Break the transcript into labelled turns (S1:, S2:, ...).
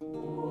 S1: Oh.